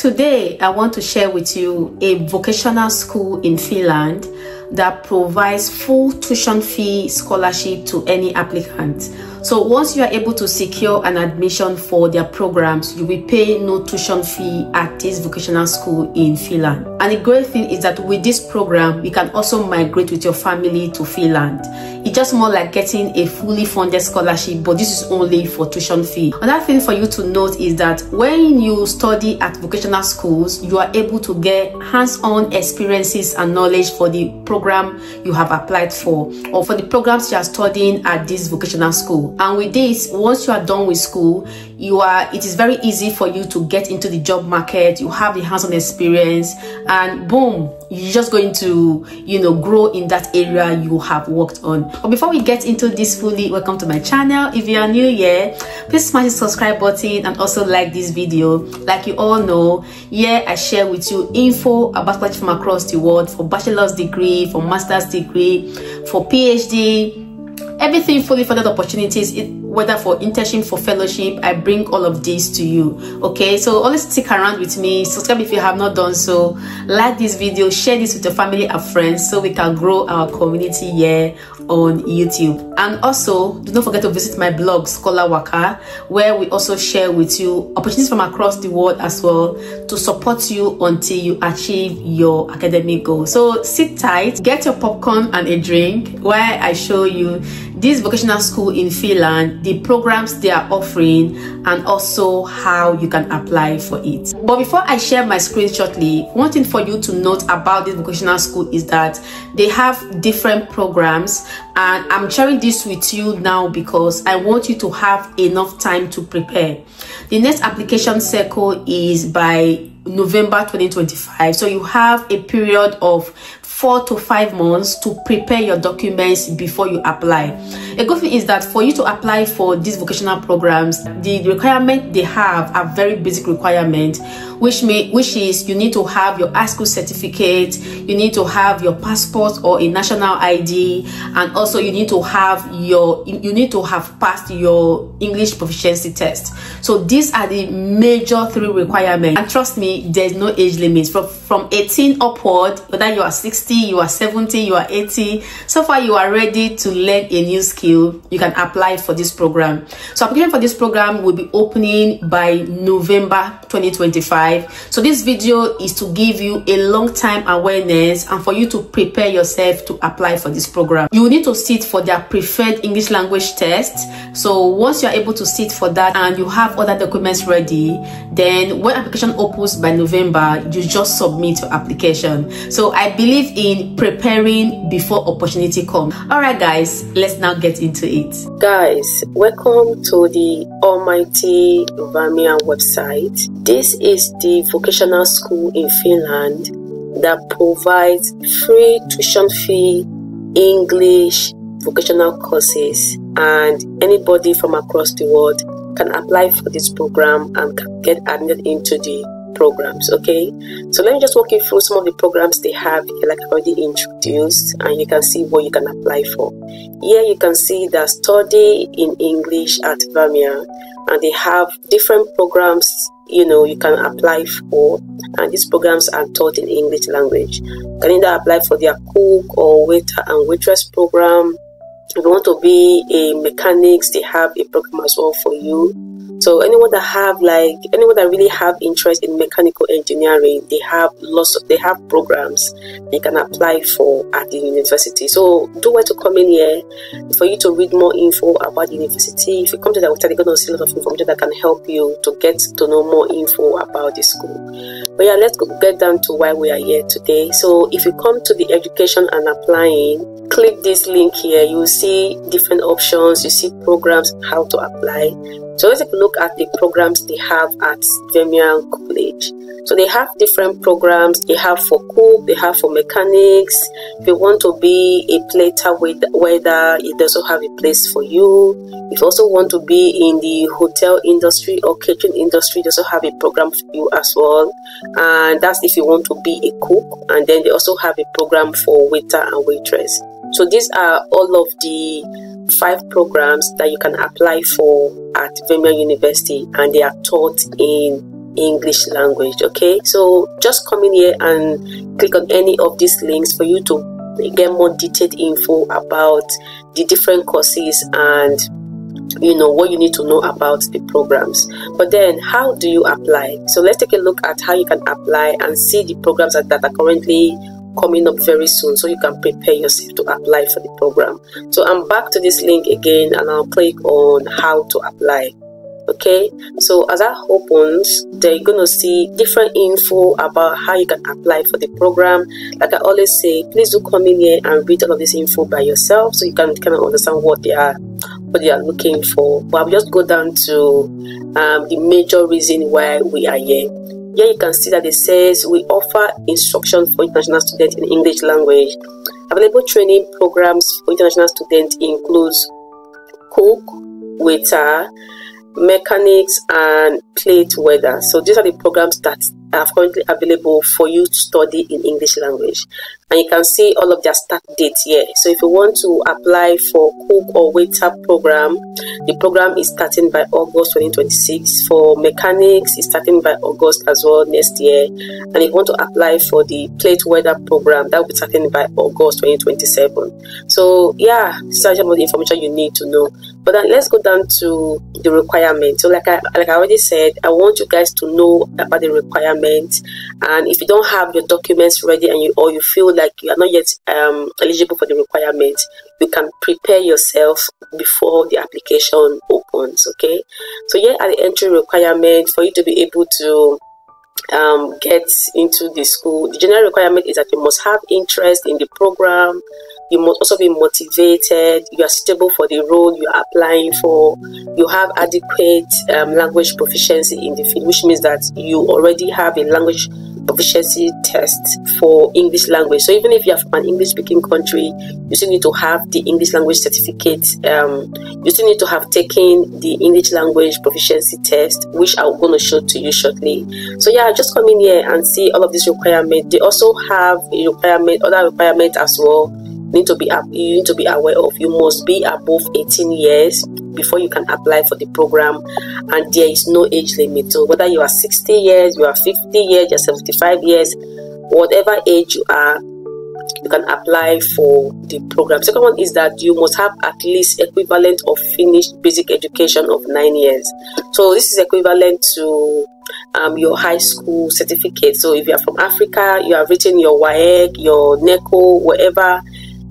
Today, I want to share with you a vocational school in Finland that provides full tuition fee scholarship to any applicant. So once you are able to secure an admission for their programs, you will pay no tuition fee at this vocational school in Finland. And the great thing is that with this program, you can also migrate with your family to Finland. It's just more like getting a fully funded scholarship, but this is only for tuition fee. Another thing for you to note is that when you study at vocational schools, you are able to get hands-on experiences and knowledge for the program you have applied for or for the programs you are studying at this vocational school and with this once you are done with school you are it is very easy for you to get into the job market you have the hands-on experience and boom you're just going to you know grow in that area you have worked on. But before we get into this fully welcome to my channel. If you are new here please smash the subscribe button and also like this video. Like you all know here i share with you info about college from across the world for bachelor's degree for master's degree for phd everything fully funded opportunities. It, whether for internship for fellowship i bring all of these to you. Okay so always stick around with me. Subscribe if you have not done so. Like this video share this with your family and friends so we can grow our community here on youtube. And also do not forget to visit my blog ScholarWaka where we also share with you opportunities from across the world as well to support you until you achieve your academic goal so sit tight get your popcorn and a drink while i show you this vocational school in Finland, the programs they are offering, and also how you can apply for it. But before I share my screen shortly, one thing for you to note about this vocational school is that they have different programs, and I'm sharing this with you now because I want you to have enough time to prepare. The next application cycle is by November 2025. So you have a period of four to five months to prepare your documents before you apply. A good thing is that for you to apply for these vocational programs, the requirement they have are very basic requirements, which may which is you need to have your high school certificate, you need to have your passport or a national ID, and also you need to have your you need to have passed your English proficiency test. So these are the major three requirements. And trust me, there's no age limit. From from 18 upward, whether you are 60 60 you are 70 you are 80 so far you are ready to learn a new skill you can apply for this program so application for this program will be opening by november 2025 so this video is to give you a long time awareness and for you to prepare yourself to apply for this program you need to sit for their preferred english language test so once you are able to sit for that and you have other documents ready then when application opens by november you just submit your application so i believe in preparing before opportunity comes. All right, guys, let's now get into it. Guys, welcome to the Almighty Vamia website. This is the vocational school in Finland that provides free tuition fee English vocational courses and anybody from across the world can apply for this program and can get admitted into the programs okay? So let me just walk you through some of the programs they have like i already introduced and you can see what you can apply for. Here you can see the study in english at vamia and they have different programs you know you can apply for. And these programs are taught in english language. You can either apply for their cook or waiter and waitress program if you want to be a mechanics they have a program as well for you so anyone that have like anyone that really have interest in mechanical engineering, they have lots of they have programs they can apply for at the university. So do want to come in here for you to read more info about the university. If you come to the website, you're gonna see a lot of information that can help you to get to know more info about the school. But yeah, let's get down to why we are here today. So if you come to the education and applying, click this link here. You will see different options. You see programs, how to apply so let's take a look at the programs they have at Vemian College. So they have different programs. They have for cook, they have for mechanics. If you want to be a plater with welder, it also have a place for you. If you also want to be in the hotel industry or kitchen industry, they also have a program for you as well. And that's if you want to be a cook. And then they also have a program for waiter and waitress. So these are all of the five programs that you can apply for at Vemia University, and they are taught in English language. Okay, so just come in here and click on any of these links for you to get more detailed info about the different courses and you know what you need to know about the programs but then how do you apply so let's take a look at how you can apply and see the programs that, that are currently coming up very soon so you can prepare yourself to apply for the program. So i'm back to this link again and i'll click on how to apply okay? So as that opens they're gonna see different info about how you can apply for the program. Like i always say please do come in here and read all of this info by yourself so you can kind of understand what they are what they are looking for. But i'll just go down to um, the major reason why we are here here you can see that it says we offer instruction for international students in english language. Available training programs for international students includes cook waiter mechanics and plate welder. So these are the programs that are currently available for you to study in english language. And you can see all of their start dates here. So if you want to apply for cook or waiter program the program is starting by august 2026 for mechanics it's starting by august as well next year. And if you want to apply for the plate welder program that will be starting by august 2027 so yeah is some of the information you need to know but then let's go down to the requirement so like i like i already said i want you guys to know about the requirement and if you don't have your documents ready and you or you feel like you are not yet um, eligible for the requirement, you can prepare yourself before the application opens. Okay, so here are the entry requirements for you to be able to um, get into the school. The general requirement is that you must have interest in the program. You must also be motivated. You are suitable for the role you are applying for. You have adequate um, language proficiency in the field, which means that you already have a language proficiency test for English language. So even if you are from an English speaking country, you still need to have the English language certificate. Um, you still need to have taken the English language proficiency test, which I'm going to show to you shortly. So yeah, just come in here and see all of these requirements. They also have a requirement, other requirements as well need to be you need to be aware of you must be above 18 years before you can apply for the program. And there is no age limit so whether you are 60 years you are 50 years you're 75 years whatever age you are you can apply for the program. Second one is that you must have at least equivalent of finished basic education of nine years. So this is equivalent to um, your high school certificate. So if you are from africa you have written your WAEC, your NECO, whatever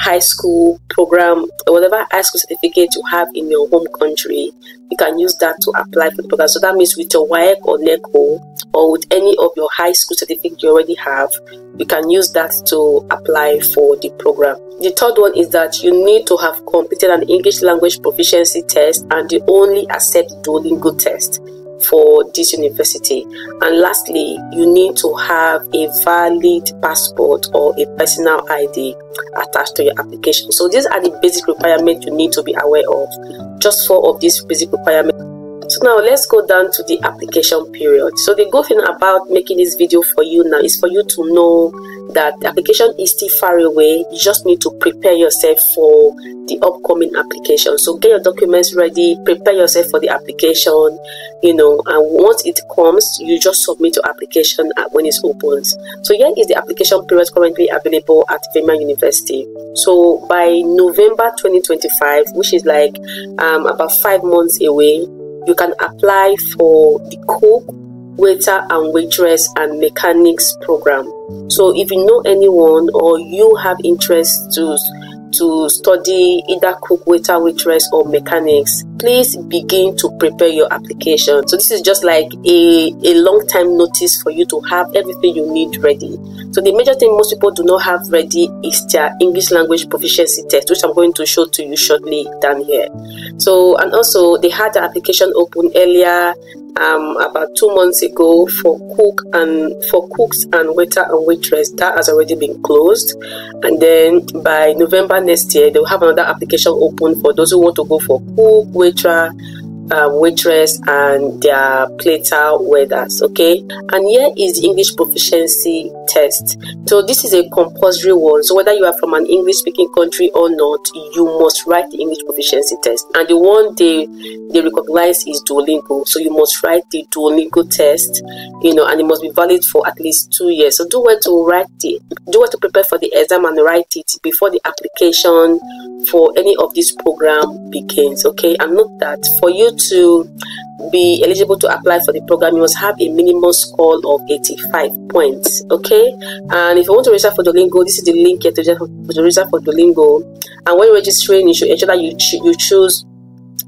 high school program or whatever high school certificate you have in your home country, you can use that to apply for the program. So that means with your WAEC or NECO or with any of your high school certificate you already have, you can use that to apply for the program. The third one is that you need to have completed an English language proficiency test and they only accept Duolingo test for this university. And lastly, you need to have a valid passport or a personal ID attached to your application. So these are the basic requirements you need to be aware of. Just four of these basic requirements. Now let's go down to the application period. So the good thing about making this video for you now is for you to know that the application is still far away. You just need to prepare yourself for the upcoming application. So get your documents ready, prepare yourself for the application, you know, and once it comes, you just submit your application when it opens. So here is the application period currently available at Vema University. So by November 2025, which is like um, about five months away, you can apply for the cook waiter and waitress and mechanics program. So if you know anyone or you have interest to to study either cook, waiter, waitress, or mechanics, please begin to prepare your application. So this is just like a, a long time notice for you to have everything you need ready. So the major thing most people do not have ready is their English language proficiency test, which I'm going to show to you shortly down here. So and also they had the application open earlier um, about two months ago for cook and for cooks and waiter and waitress that has already been closed. And then by november next year they'll have another application open for those who want to go for cook waiter um, waitress and their plater welders. Okay, and here is English proficiency test. So this is a compulsory one. So whether you are from an English speaking country or not, you must write the English proficiency test. And the one they they recognize is Duolingo. So you must write the Duolingo test, you know, and it must be valid for at least two years. So do well to write it. do well to prepare for the exam and write it before the application for any of this program begins. Okay, and note that for you to be eligible to apply for the program, you must have a minimum score of 85 points. Okay, and if you want to register for Duolingo, this is the link here to register for Duolingo. And when registering, you should ensure that you cho- you choose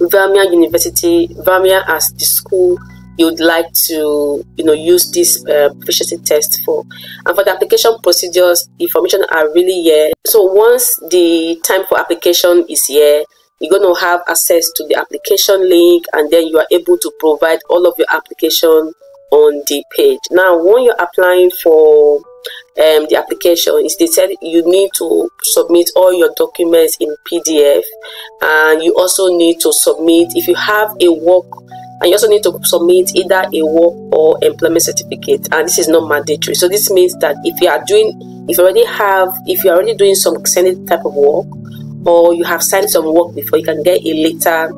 Valamina University, Valamina as the school you'd like to you know use this uh, proficiency test for and for the application procedures information are really here so once the time for application is here you're going to have access to the application link and then you are able to provide all of your application on the page. Now when you're applying for um, the application is they said you need to submit all your documents in pdf and you also need to submit if you have a work and you also need to submit either a work or employment certificate and this is not mandatory. So this means that if you are doing if you already have if you're already doing some extended type of work or you have signed some work before you can get a letter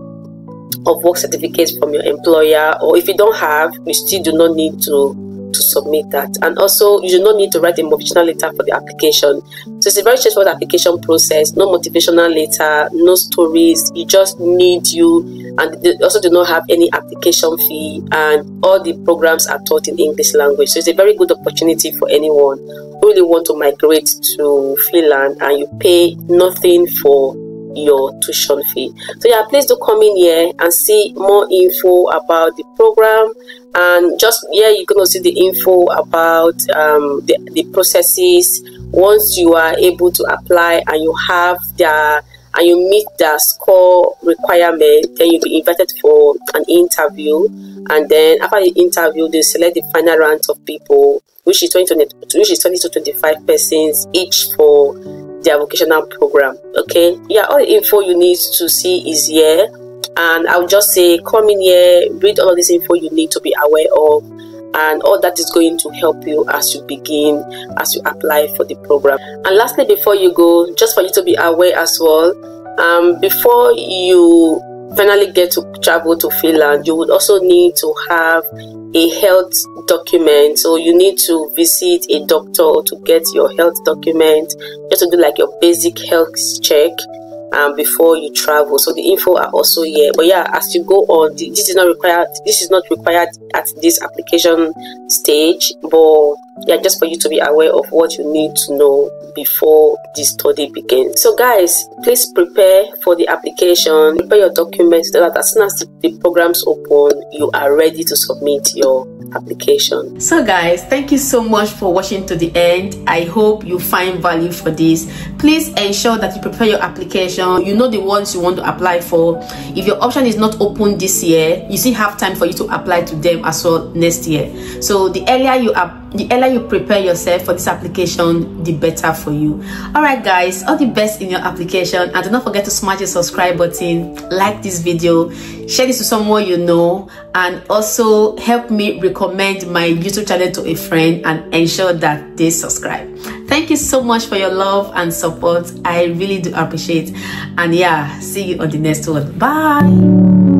of work certificate from your employer or if you don't have you still do not need to to submit that. And also, you do not need to write a motivational letter for the application. So it's a very straightforward application process. No motivational letter, no stories. You just need you, and they also do not have any application fee. And all the programs are taught in English language. So it's a very good opportunity for anyone really want to migrate to Finland, and you pay nothing for your tuition fee. So yeah, please do come in here and see more info about the program and just yeah you're gonna see the info about um, the, the processes once you are able to apply and you have the and you meet the score requirement then you'll be invited for an interview. And then after the interview they select the final round of people which is 20 which is 20 to 25 persons each for their vocational program. Okay yeah all the info you need to see is here. And I'll just say come in here read all of this info you need to be aware of and all that is going to help you as you begin as you apply for the program. And lastly before you go just for you to be aware as well um, before you finally get to travel to Finland you would also need to have a health document. So you need to visit a doctor to get your health document. Just to do like your basic health check um, before you travel. So the info are also here. But yeah, as you go on, this is not required. This is not required at this application stage. But yeah, just for you to be aware of what you need to know before the study begins. So guys, please prepare for the application. Prepare your documents so that as soon as the, the programs open, you are ready to submit your application. So guys, thank you so much for watching to the end. I hope you find value for this. Please ensure that you prepare your application. You know the ones you want to apply for. If your option is not open this year, you still have time for you to apply to them as well next year. So the earlier you are the earlier you prepare yourself for this application the better for you. All right guys all the best in your application and do not forget to smash the subscribe button like this video share this to someone you know and also help me recommend my youtube channel to a friend and ensure that they subscribe. Thank you so much for your love and support. I really do appreciate. And yeah see you on the next one. Bye